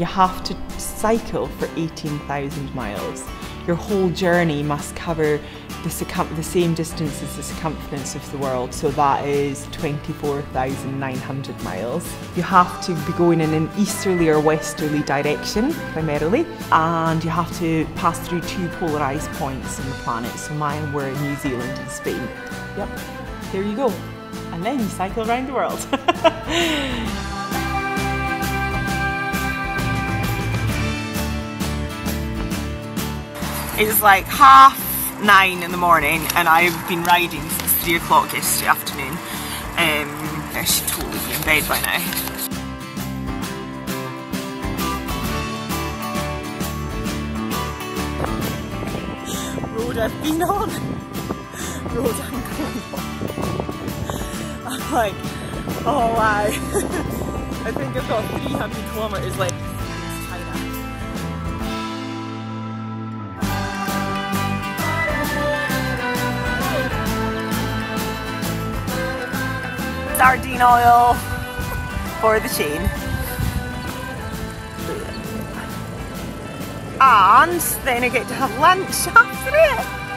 you have to cycle for 18,000 miles. Your whole journey must cover the, the, same distance as the circumference of the world, so that is 24,900 miles. You have to be going in an easterly or westerly direction primarily, and you have to pass through two polarised points on the planet. So mine were New Zealand and Spain. Yep, there you go. And then you cycle around the world. It's like half nine in the morning and I've been riding since three o'clock yesterday afternoon. Um, I should totally be in bed by now. Road I've been on, road I'm going on. I'm like, oh wow. I think I've got 300 kilometres left sardine oil for the chain. And then I get to have lunch after it.